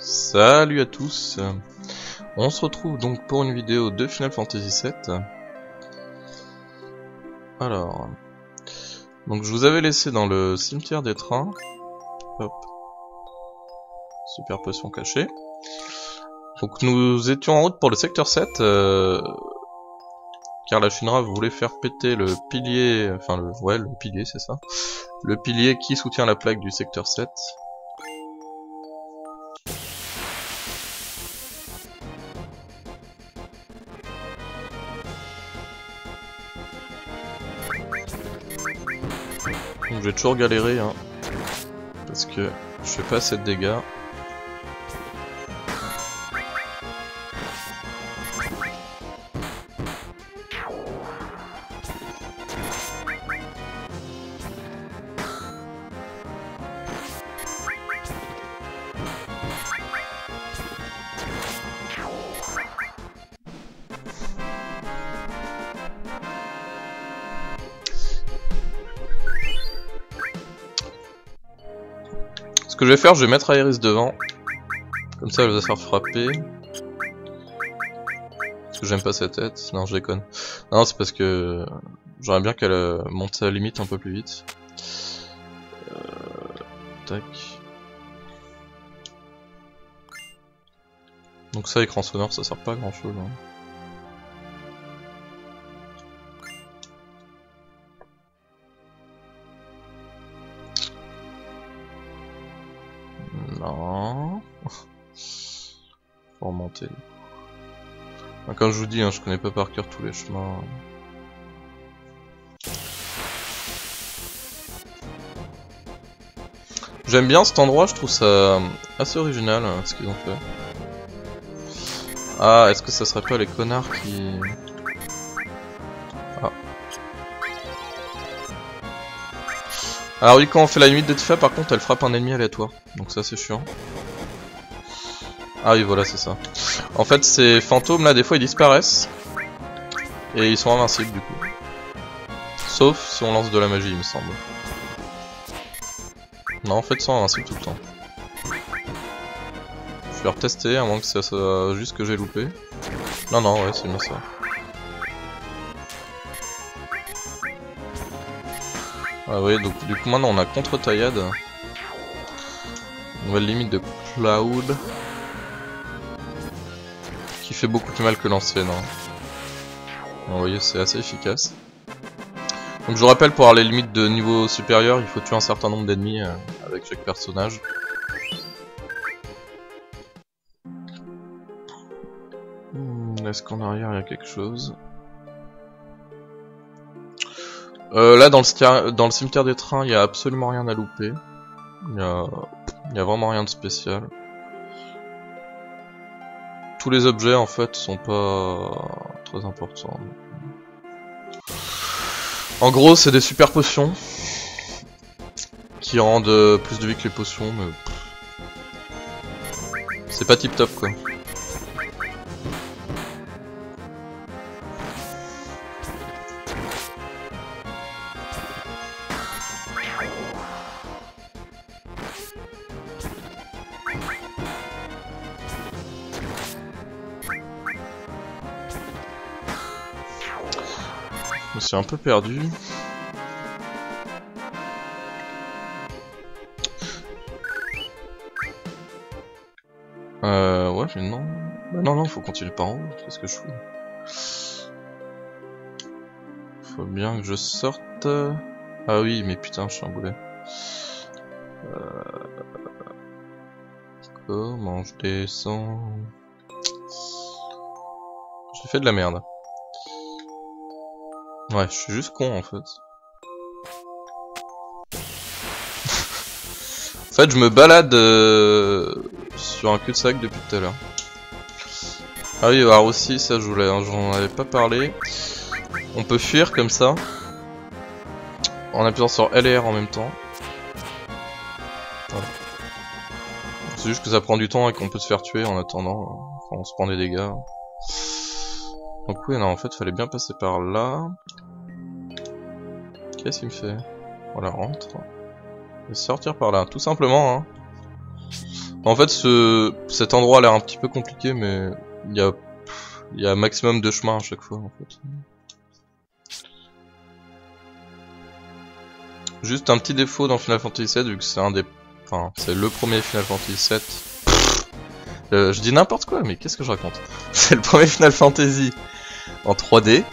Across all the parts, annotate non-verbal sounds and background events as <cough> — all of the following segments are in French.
Salut à tous On se retrouve donc pour une vidéo de Final Fantasy VII. Alors... Donc je vous avais laissé dans le cimetière des trains. Hop. Super potion cachée. Donc nous étions en route pour le secteur 7. Euh, car la Shinra voulait faire péter le pilier... Enfin le... Ouais, le pilier c'est ça. Le pilier qui soutient la plaque du secteur 7. Je vais toujours galérer hein, parce que je fais pas assez de dégâts. Ce que je vais faire, je vais mettre Aeris devant. Comme ça, elle va se faire frapper. Parce que j'aime pas sa tête. Non, je déconne. Non, c'est parce que j'aimerais bien qu'elle euh, monte sa limite un peu plus vite. Euh... Tac. Donc ça, écran sonore, ça sert pas à grand chose. Hein. Remonter. Comme je vous dis, hein, je connais pas par cœur tous les chemins. J'aime bien cet endroit, je trouve ça assez original hein, ce qu'ils ont fait. Ah, est-ce que ça serait pas les connards qui... Ah. Alors oui, quand on fait la limite d'être par contre, elle frappe un ennemi aléatoire. Donc ça, c'est chiant. Ah oui, voilà, c'est ça. En fait, ces fantômes, là, des fois, ils disparaissent. Et ils sont invincibles, du coup. Sauf si on lance de la magie, il me semble. Non, en fait, ils sont invincibles tout le temps. Je vais retester, à moins que ça soit juste que j'ai loupé. Non, non, ouais, c'est bien ça. Ah oui, donc du coup maintenant on a contre taillade. Nouvelle limite de Cloud. Qui fait beaucoup plus mal que l'ancienne. Vous voyez, c'est assez efficace. Donc je vous rappelle, pour avoir les limites de niveau supérieur, il faut tuer un certain nombre d'ennemis euh, avec chaque personnage. Hmm, est-ce qu'en arrière il y a quelque chose? Euh, Là, dans le, cimetière des trains, il n'y a absolument rien à louper. Il y a... y a vraiment rien de spécial. Tous les objets, en fait, sont pas très importants. En gros, c'est des super potions qui rendent plus de vie que les potions, mais c'est pas tip top quoi. Suis un peu perdu. Euh, ouais, mais non. Bah non, non, faut continuer par en haut. Qu'est-ce que je fous Faut bien que je sorte. Ah oui, mais putain, je suis un boulet. Euh... Comment je descends? J'ai fait de la merde. Ouais, je suis juste con en fait. <laughs> en fait, je me balade euh, sur un cul-de-sac depuis tout à l'heure. Ah oui, alors aussi, ça je voulais, hein, j'en avais pas parlé. On peut fuir comme ça. En appuyant sur L et R en même temps. C'est juste que ça prend du temps et qu'on peut se faire tuer en attendant. Quand on se prend des dégâts. Donc oui, non, en fait, fallait bien passer par là. Qu'est-ce qu'il me fait? Voilà, rentre. Et sortir par là, tout simplement. Hein. En fait, ce, cet endroit a l'air un petit peu compliqué, mais il y a, il y a un maximum de chemin à chaque fois, en fait. Juste un petit défaut dans Final Fantasy VII, vu que c'est un des, enfin, c'est le premier Final Fantasy VII. Euh, je dis n'importe quoi, mais qu'est-ce que je raconte <laughs> C'est le premier Final Fantasy en 3D.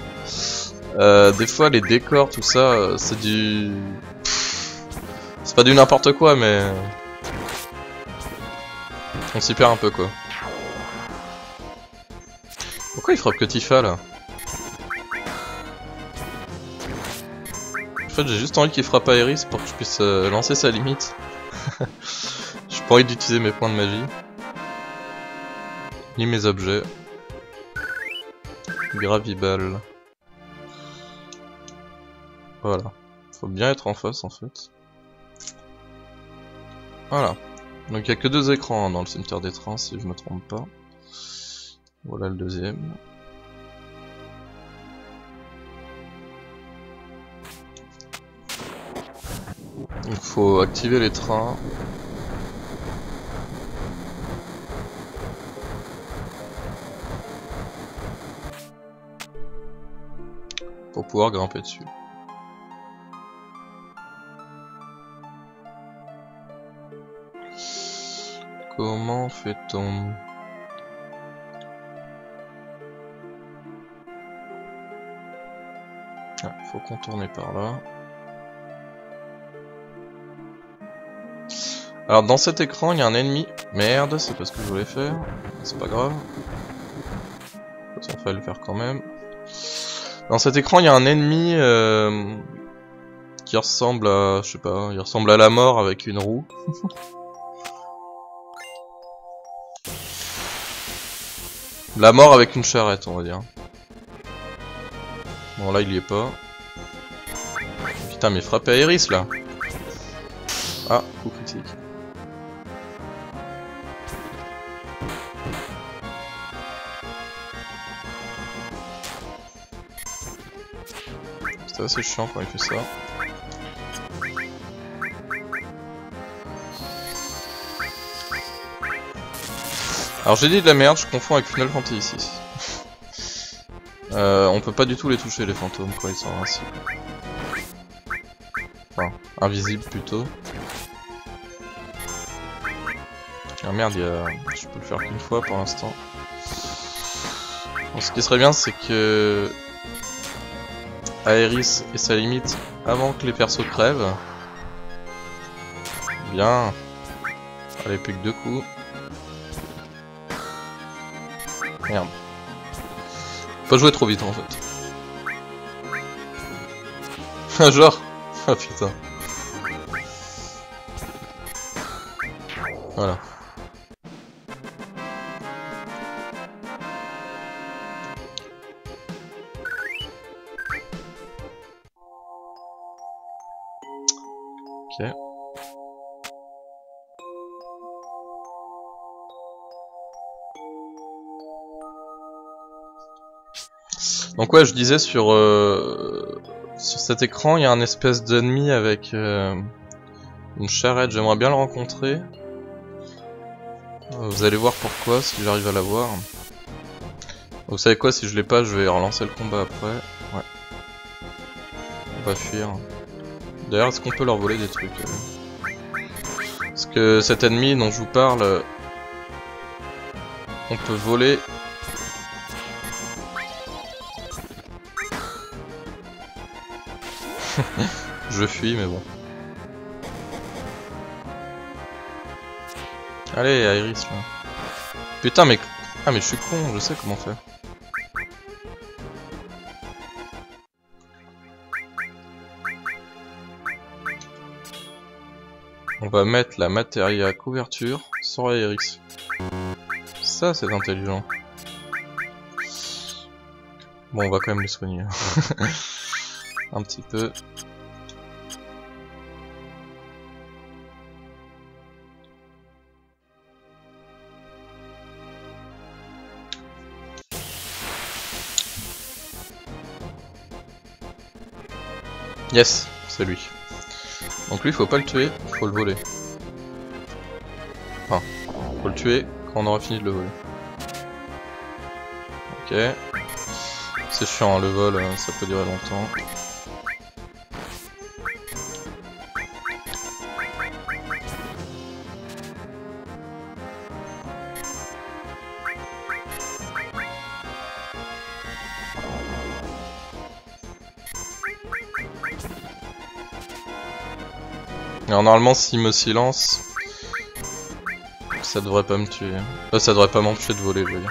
Euh, des fois, les décors, tout ça, euh, c'est du, c'est pas du n'importe quoi, mais on s'y perd un peu quoi. Pourquoi il frappe que Tifa là? En fait j'ai juste envie qu'il frappe Aeris pour que je puisse euh, lancer sa limite. <laughs> J'ai pas envie d'utiliser mes points de magie. Ni mes objets. Graviball. Voilà. Faut bien être en face en fait. Voilà. Donc il y a que deux écrans hein, dans le cimetière des trains si je me trompe pas. Voilà le deuxième. Il faut activer les trains. Pouvoir grimper dessus. Comment fait-on? Ah, Faut contourner par là. Alors dans cet écran il y a un ennemi. Merde, c'est pas ce que je voulais faire. C'est pas grave. Ça fallait le faire quand même. Dans cet écran il y a un ennemi euh, qui ressemble à... Je sais pas, il ressemble à la mort avec une roue. La mort avec une charrette, on va dire. Bon, là, il y est pas. Putain, mais frappe à Iris, là. Ah, coup critique. C'est chiant quand il fait ça. Alors j'ai dit de la merde, je confonds avec Final Fantasy 6. <laughs> euh, on peut pas du tout les toucher les fantômes quoi, ils sont invincibles. Enfin, invisibles plutôt. Ah merde, y a... je peux le faire qu'une fois pour l'instant. ce qui serait bien c'est que... Aeris et sa limite avant que les persos crèvent. Bien. Allez, plus que deux coups. Merde. Pas jouer trop vite en fait. <laughs> Genre. <laughs> Ah putain. Ok. Donc ouais, je disais sur euh, sur cet écran, il y a un espèce d'ennemi avec euh, une charrette. J'aimerais bien le rencontrer. Euh, vous allez voir pourquoi si j'arrive à l'avoir. Vous savez quoi, si je l'ai pas, je vais relancer le combat après. Ouais. On va fuir. D'ailleurs, est-ce qu'on peut leur voler des trucs Parce que cet ennemi dont je vous parle, on peut voler <laughs> je fuis, mais bon. Allez, Iris, là. Putain, mais... Ah, mais je suis con, je sais comment faire. Va mettre la matière à couverture sur Iris. Ça, c'est intelligent. Bon, on va quand même les soigner. <laughs> un petit peu. Yes, c'est lui. Donc lui, faut pas le tuer, faut le voler. Enfin, Faut le tuer quand on aura fini de le voler. Ok. C'est chiant, hein, le vol, euh, ça peut durer longtemps. Alors normalement s'il me silence, ça devrait pas me tuer. Euh, ça devrait pas m'empêcher de voler, dire.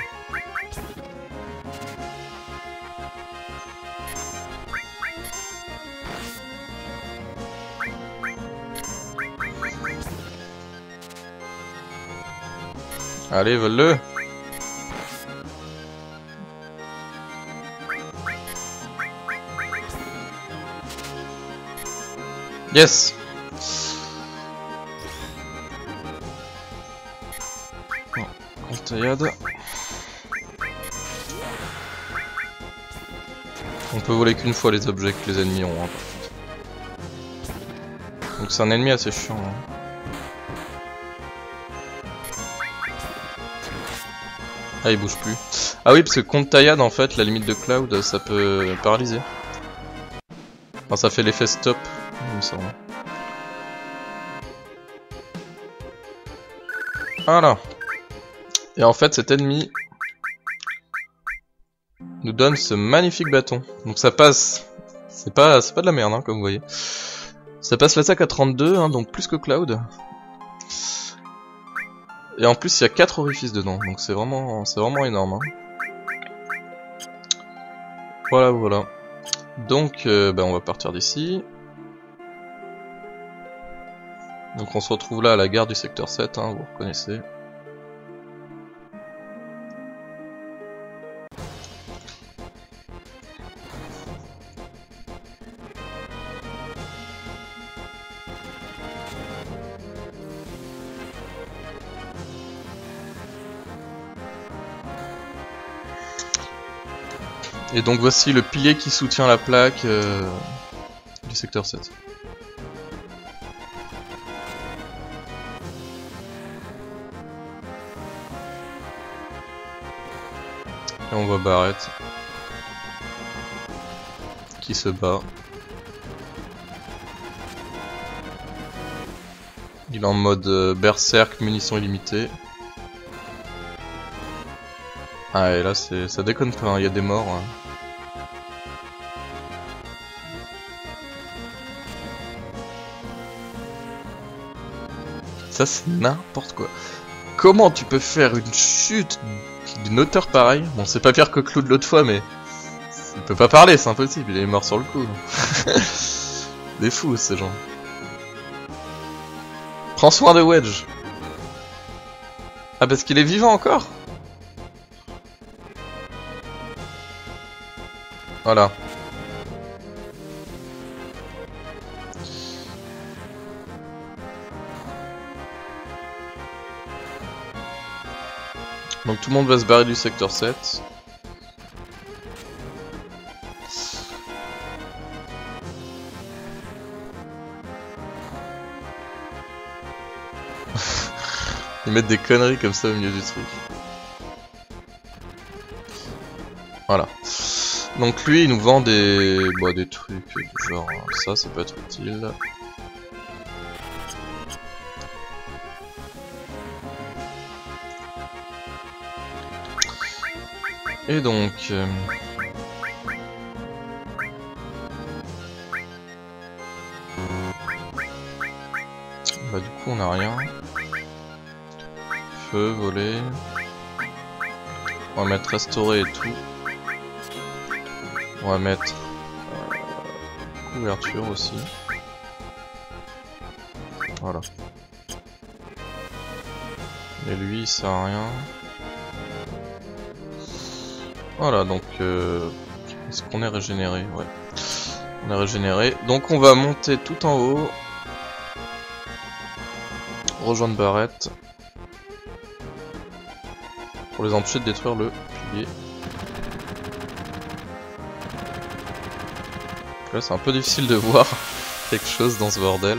Allez, vole-le Yes On peut voler qu'une fois les objets que les ennemis ont. Hein, Donc c'est un ennemi assez chiant. Hein. Ah il bouge plus. Ah oui parce que contre Taillade en fait la limite de Cloud ça peut paralyser. Enfin ça fait l'effet stop il me semble. Voilà. Et en fait cet ennemi nous donne ce magnifique bâton. Donc ça passe, c'est pas, pas de la merde hein, comme vous voyez. Ça passe l'attaque à 32, hein, donc plus que Cloud. Et en plus il y a 4 orifices dedans, donc c'est vraiment, vraiment énorme. Hein. Voilà, voilà. Donc euh, ben, on va partir d'ici. Donc on se retrouve là à la gare du secteur 7, hein, vous reconnaissez. Et donc voici le pilier qui soutient la plaque euh, du secteur 7. Et on voit Barrett qui se bat. Il est en mode euh, berserk, munitions illimitées. Ah et là ça déconne pas, hein. il y a des morts. Hein. Ça c'est n'importe quoi. Comment tu peux faire une chute d'une hauteur pareille? Bon c'est pas pire que Clou de l'autre fois mais... Il peut pas parler, c'est impossible, il est mort sur le coup. <laughs> des fous ces gens. Prends soin de Wedge. Ah parce qu'il est vivant encore? Voilà. Donc tout le monde va se barrer du secteur 7. <laughs> Ils mettent des conneries comme ça au milieu du truc. Voilà. Donc lui, il nous vend des, bah, des trucs genre ça, ça peut être utile. Et donc... Euh, bah du coup on a rien. Feu, voler. On va mettre restaurer et tout. On va mettre euh, couverture aussi. Voilà. Et lui, il sert à rien. Voilà, donc... Euh, Est-ce qu'on est régénéré? Ouais. On est régénéré. Donc on va monter tout en haut. Rejoindre Barrette. Pour les empêcher de détruire le pilier. Là c'est un peu difficile de voir <laughs> quelque chose dans ce bordel.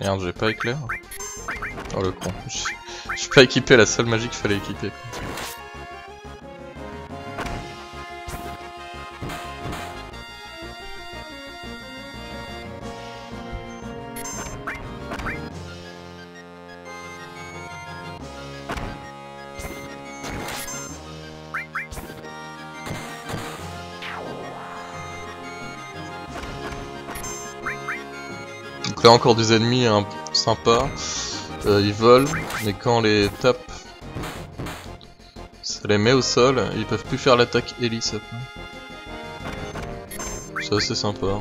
Merde, j'ai pas éclair. Oh le. Je suis pas équipé la seule magie qu'il fallait équiper. Donc là encore des ennemis hein, sympas. Euh, ils volent, mais quand on les tape, ça les met au sol, ils peuvent plus faire l'attaque hélice après. C'est assez sympa.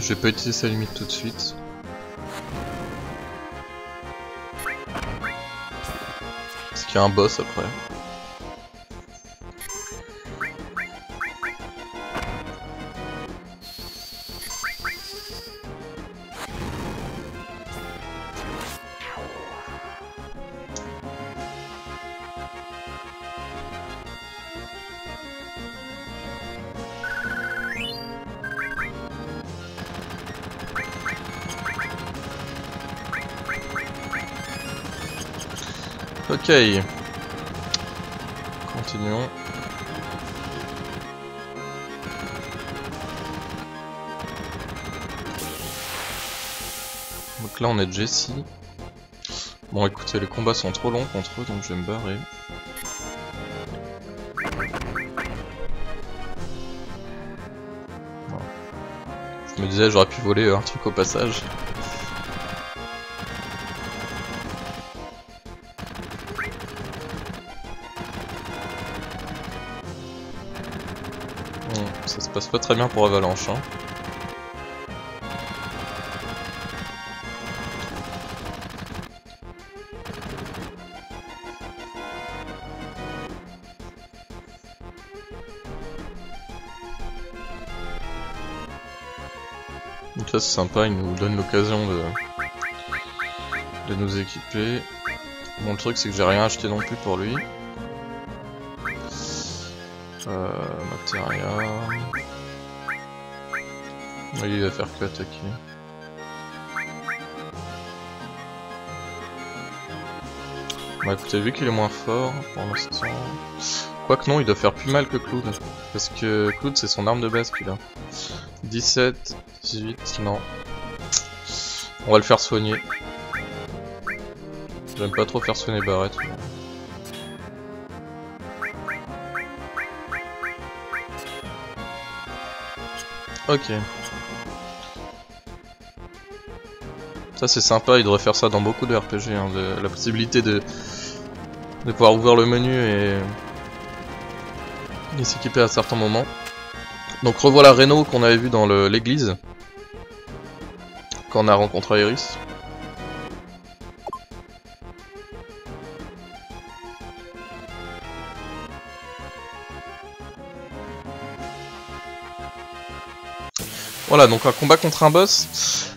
Je vais pas utiliser sa limite tout de suite. Qu'il y a Ok. Continuons. Donc là on est Jesse. Bon écoutez, les combats sont trop longs contre eux donc je vais me barrer. Je me disais j'aurais pu voler un truc au passage. Pas très bien pour Avalanche. Hein. Donc là c'est sympa, il nous donne l'occasion de... de nous équiper. Bon le truc c'est que j'ai rien acheté non plus pour lui. Euh, matériel. Il va faire que attaquer. Bah écoutez, vu qu'il est moins fort pour l'instant... Quoique non, il doit faire plus mal que Cloud. Parce que Cloud c'est son arme de base qu'il a. 17, 18, non. On va le faire soigner. J'aime pas trop faire soigner Barrett. Ok. Ça c'est sympa, il devrait faire ça dans beaucoup de RPG, hein, la possibilité de, de pouvoir ouvrir le menu et, et s'équiper à certains moments. Donc revoilà Reno qu'on avait vu dans l'église, quand on a rencontré Iris. Voilà, donc un combat contre un boss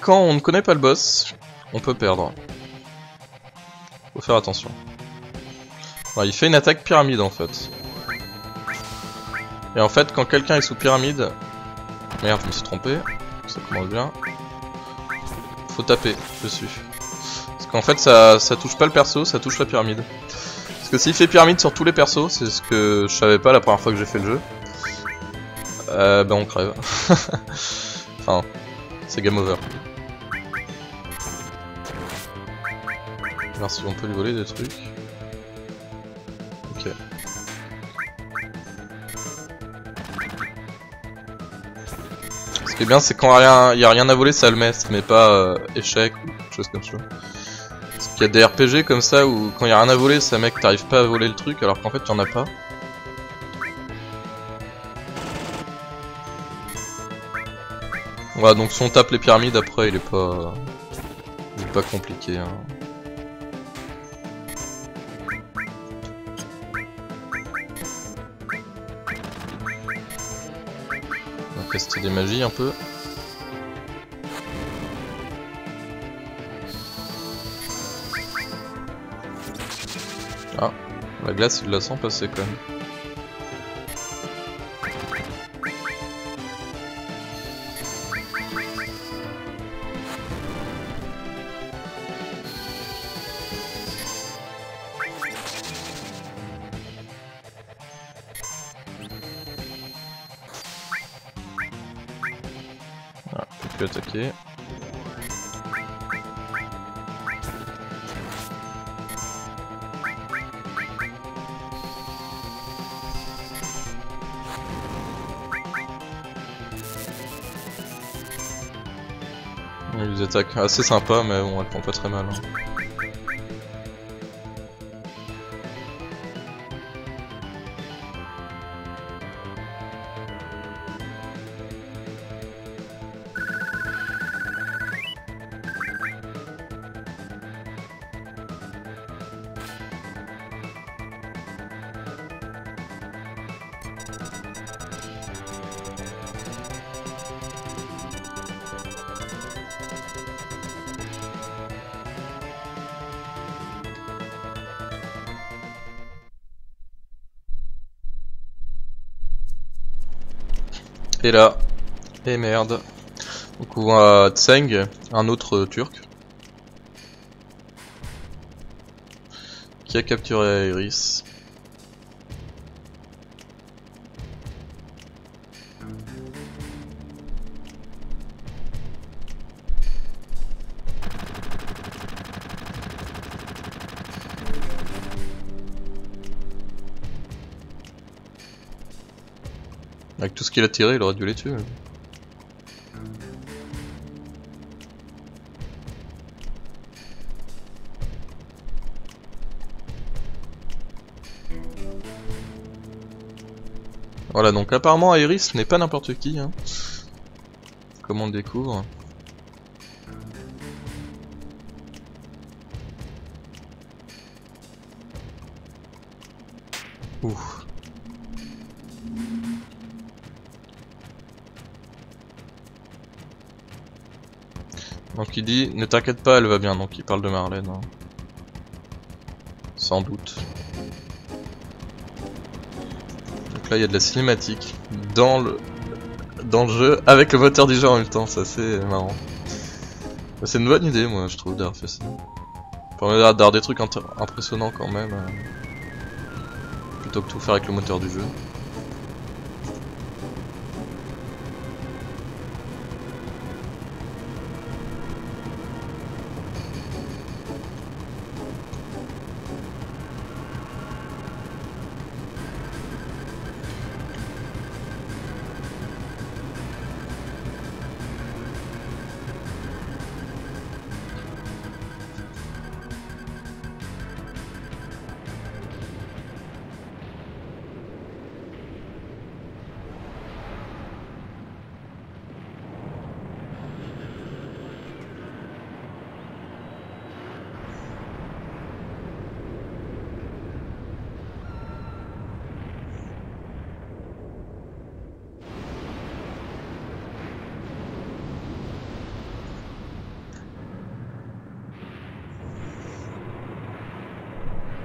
quand on ne connaît pas le boss, on peut perdre. Faut faire attention. il fait une attaque pyramide en fait. Et en fait, quand quelqu'un est sous pyramide... Merde, je me suis trompé. Ça commence bien. Faut taper dessus. Parce qu'en fait, ça, ça touche pas le perso, ça touche la pyramide. Parce que s'il fait pyramide sur tous les persos, c'est ce que je savais pas la première fois que j'ai fait le jeu. Euh, ben on crève. <laughs> enfin, c'est game over. voir si on peut lui voler des trucs. Ok. Ce qui est bien, c'est quand il n'y a rien à voler, ça le met, mais pas euh, échec ou chose comme ça. Parce qu'il y a des RPG comme ça où quand il n'y a rien à voler, ça que t'arrives pas à voler le truc alors qu'en fait il en a pas. Ouais, donc si on tape les pyramides après, il est pas. Il est pas compliqué. Hein. On va tester des magies un peu. Ah, la glace il la sent passer quand même. Il y des attaques assez sympas, mais bon, elle prend pas très mal. hein. Et là, et merde. Donc on voit Tseng, un autre euh, turc. Qui a capturé Iris. Avec tout ce qu'il a tiré, il aurait dû les tuer. bon. Voilà, donc apparemment Iris n'est pas n'importe qui. Hein. Comme on le découvre. Il dit, ne t'inquiète pas, elle va bien, donc il parle de Marlène. hein. Sans doute. Donc là il y a de la cinématique dans le, dans le jeu, avec le moteur du jeu en même temps, ça c'est marrant. C'est une bonne idée moi je trouve d'avoir fait ça. Ça permet d'avoir des trucs impressionnants quand même. euh, plutôt que tout faire avec le moteur du jeu.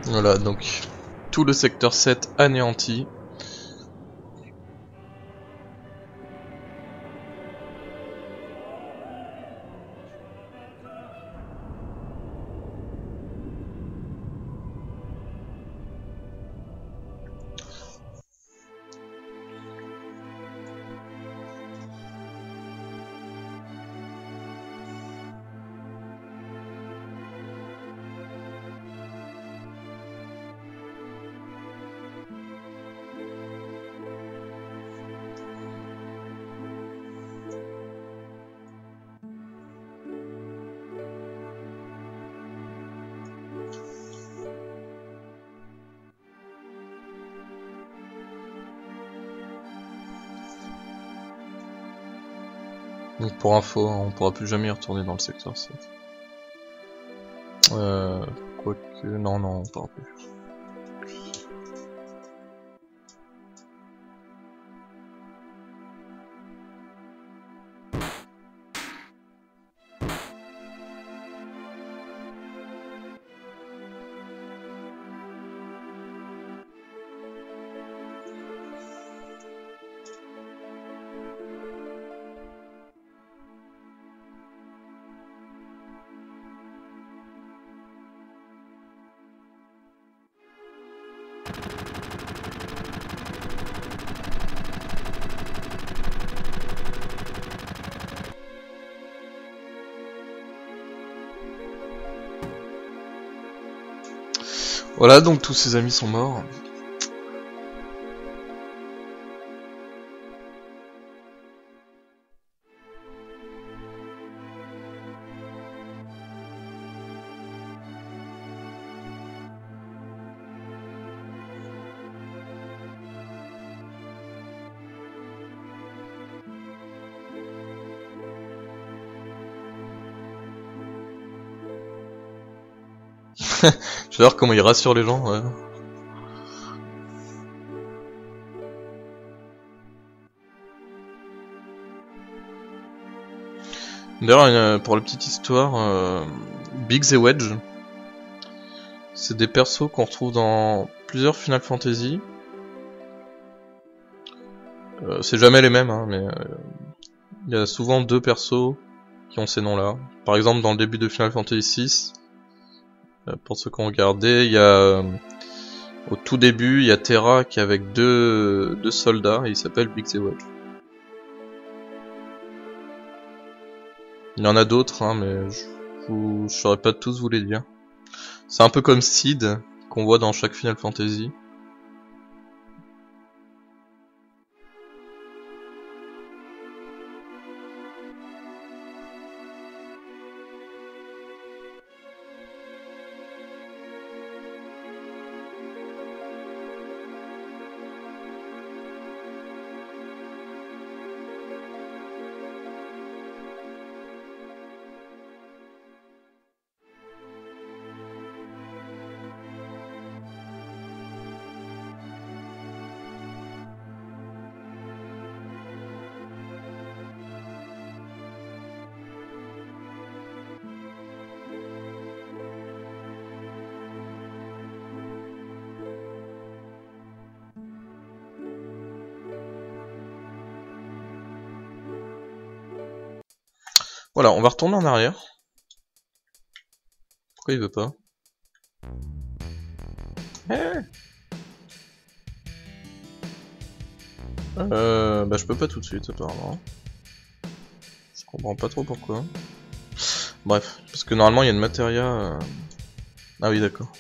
Voilà, donc tout le secteur 7 anéanti. Pour info, on pourra plus jamais y retourner dans le secteur 7. Euh, quoique, non, non, on pourra plus. Voilà, donc tous ses amis sont morts. J'adore comment il rassure les gens. D'ailleurs, pour la petite histoire, euh, Biggs et Wedge, c'est des persos qu'on retrouve dans plusieurs Final Fantasy. Euh, c'est jamais les mêmes, hein, mais euh, il y a souvent deux persos qui ont ces noms-là. Par exemple, dans le début de Final Fantasy VI, euh, pour ceux qui ont regardé, il y a euh, au tout début, il y a Terra qui est avec deux, deux soldats il s'appelle Big Wedge. Il y en a d'autres, hein, mais je, je saurais pas tous vous les dire. C'est un peu comme Sid qu'on voit dans chaque Final Fantasy. On va retourner en arrière. Pourquoi il veut pas? Eh Euh, bah je peux pas tout de suite apparemment. Je comprends pas trop pourquoi. Bref, parce que normalement il y a une matéria... Euh... Ah oui d'accord.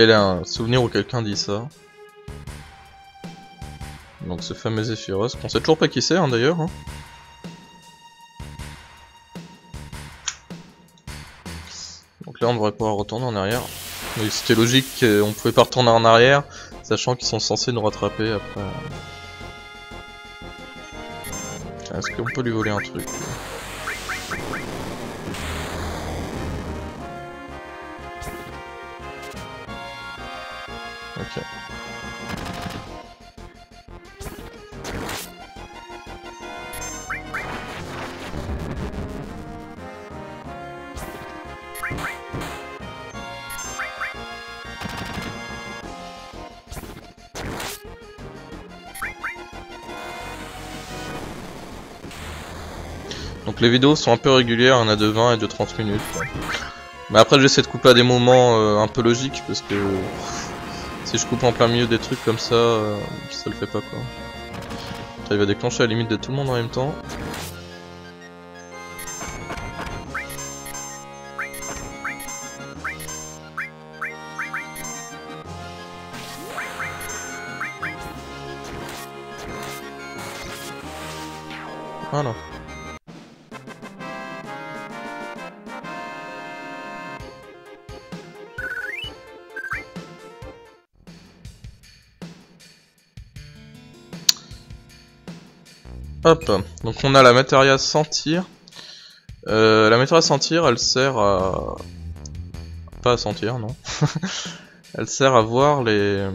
Quel est un souvenir où quelqu'un dit ça Donc ce fameux Zephyros, qu'on sait toujours pas qui c'est hein, d'ailleurs. Hein. Donc là on devrait pouvoir retourner en arrière. Oui, c'était logique qu'on pouvait pas retourner en arrière, sachant qu'ils sont censés nous rattraper après. Est-ce qu'on peut lui voler un truc? Donc les vidéos sont un peu régulières, en a de 20 et de 30 minutes. Mais après j'essaie de couper à des moments euh, un peu logiques parce que si je coupe en plein milieu des trucs comme ça, euh, ça le fait pas quoi. il va déclencher à la limite de tout le monde en même temps. Voilà. Hop, donc on a la matéria sentir. Euh, la matéria sentir, elle sert à... Pas à sentir, non. <laughs> elle sert à voir les...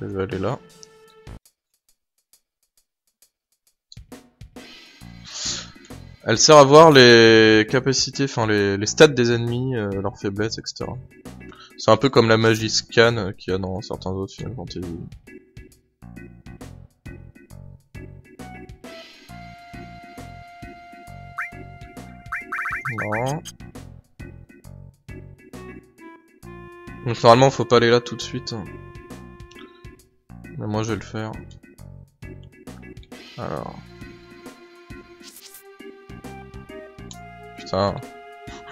Je vais aller là. Elle sert à voir les capacités, enfin les, les stats des ennemis, euh, leurs faiblesses, etc. C'est un peu comme la magie scan qu'il y a dans certains autres Final Fantasy. Non. Donc normalement faut pas aller là tout de suite. Mais moi je vais le faire. Alors. Putain.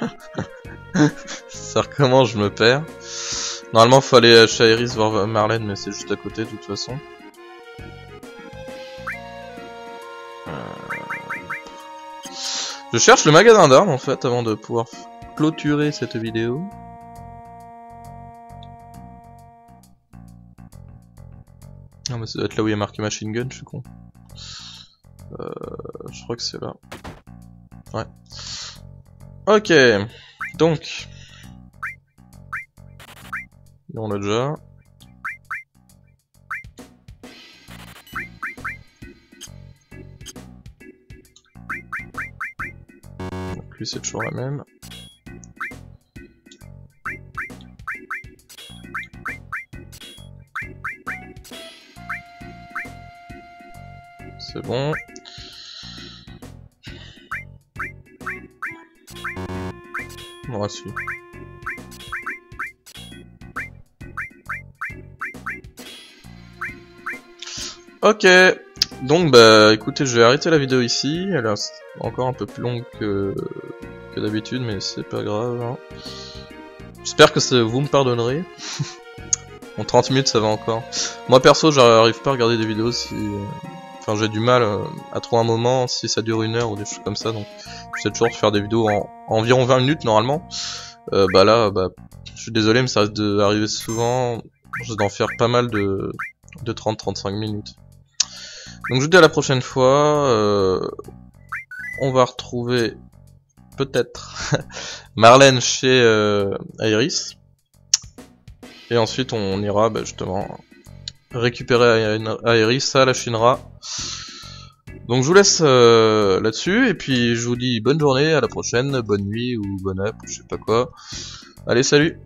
<laughs> Ça comment je me perds. Normalement faut aller chez Iris voir Marlène mais c'est juste à côté de toute façon. Je cherche le magasin d'armes en fait avant de pouvoir clôturer cette vidéo. Ah mais ça doit être là où il y a marqué machine gun, je suis con. Euh, je crois que c'est là. Ouais. Ok. Donc. On l'a déjà. C'est toujours la même. C'est bon. Voici. Ok, donc bah écoutez, je vais arrêter la vidéo ici. Est encore un peu plus longue que que d'habitude, mais c'est pas grave. Hein. J'espère que vous me pardonnerez. <laughs> en 30 minutes, ça va encore. Moi perso, j'arrive pas à regarder des vidéos si... Enfin, j'ai du mal euh, à trouver un moment si ça dure une heure ou des choses comme ça, donc j'essaie toujours de faire des vidéos en, environ 20 minutes normalement. Euh, bah là, bah, je suis désolé, mais ça risque d'arriver souvent. Je dois en faire pas mal de, de 30-35 minutes. Donc je vous dis à la prochaine fois. Euh, on va retrouver peut-être <laughs> Marlène chez euh, Iris. Et ensuite on ira bah, justement récupérer Iris à la Shinra. Donc je vous laisse euh, là-dessus et puis je vous dis bonne journée, à la prochaine, bonne nuit ou bonne app, je sais pas quoi. Allez salut